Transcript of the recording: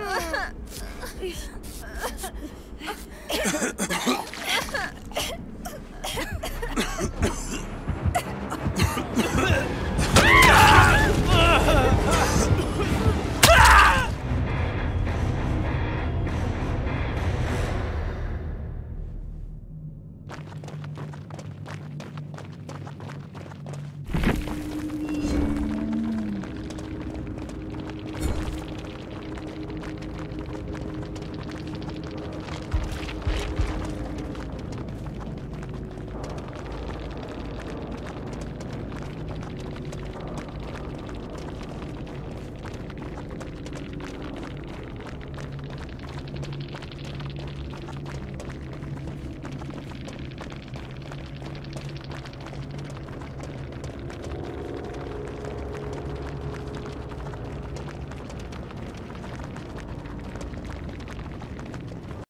Ugh.